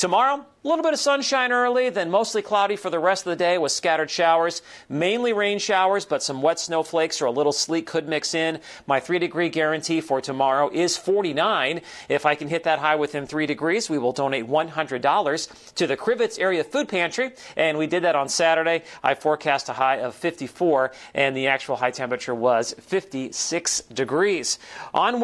Tomorrow, a little bit of sunshine early, then mostly cloudy for the rest of the day with scattered showers, mainly rain showers, but some wet snowflakes or a little sleet could mix in. My three degree guarantee for tomorrow is 49. If I can hit that high within three degrees, we will donate $100 to the Crivitz Area Food Pantry. And we did that on Saturday. I forecast a high of 54 and the actual high temperature was 56 degrees. On